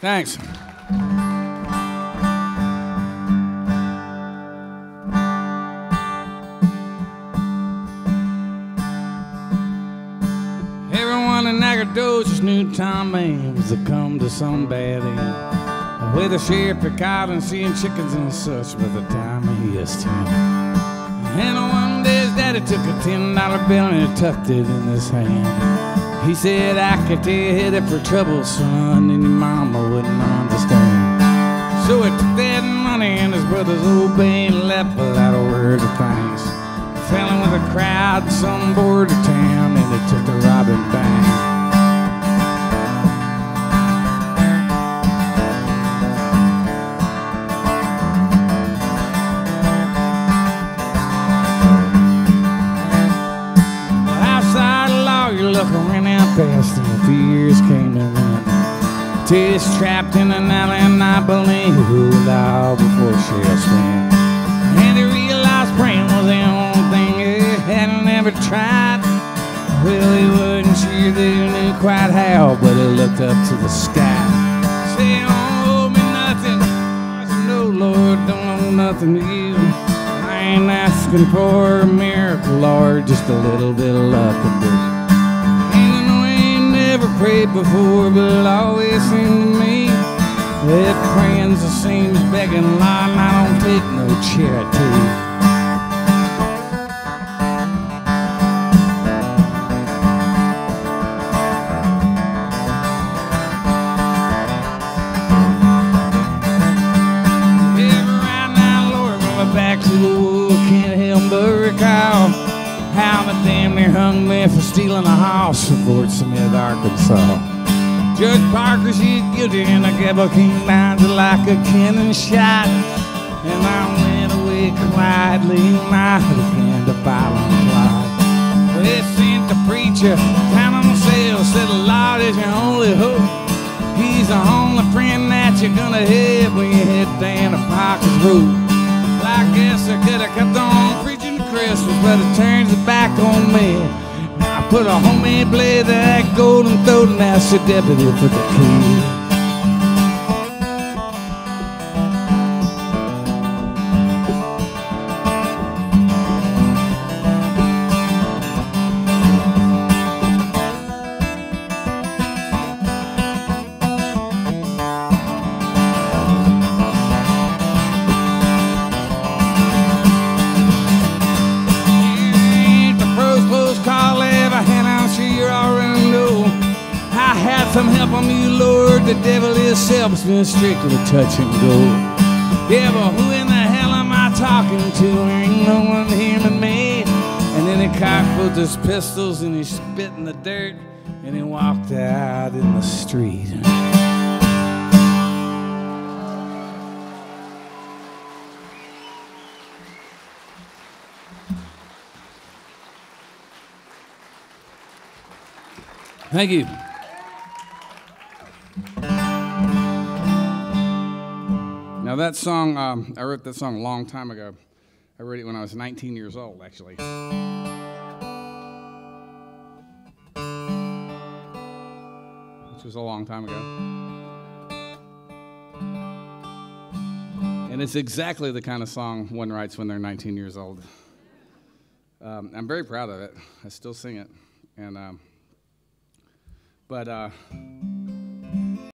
Thanks. Everyone in Nacogdoches knew Tom Ames was to come to some bad end. With a sheriff caught and seeing chickens and such by the time he is ten. And one day his daddy took a ten dollar bill and tucked it in his hand. He said, I could tell you headed for trouble, son, and your understand. So he took that money and his brother's old band left without a word of thanks. Fell in with a crowd some border town and they took the robbing bank. look around out past and a few years came to an end. Trapped in an alley and I believe who law before she'll spin. And he realized praying was the only thing he hadn't ever tried. Well, he wasn't sure that he knew quite how, but he looked up to the sky. Say, don't owe me nothing. No, Lord, don't owe nothing to you. I ain't asking for a miracle, Lord, just a little bit of luck and bit. Prayed before, but it always seemed to me that praying's the same as begging, and I don't take no charity. Back to the wood, can't help but recall how they damn near hung me for stealing a house in Fort Smith, Arkansas. Judge Parker, she's guilty, and I gave her king to like a cannon shot. And I went away quietly, I began to violent plot. They sent the preacher down on the cell, said, Lord is your only hope. He's the only friend that you're gonna have when you head down the Parker's Road. Well, I guess I could have kept but it turns it back on me. Now I put a homemade blade that golden throat and asked the deputy for the key. Some help from you, Lord. The devil himself's been strictly touch and go. Yeah, but who in the hell am I talking to? There ain't no one here but me. And then he cocked both his pistols and he spit in the dirt and he walked out in the street. Thank you. Now that song, um, I wrote that song a long time ago. I wrote it when I was 19 years old, actually. Which was a long time ago. And it's exactly the kind of song one writes when they're 19 years old. Um, I'm very proud of it. I still sing it. And um, but uh,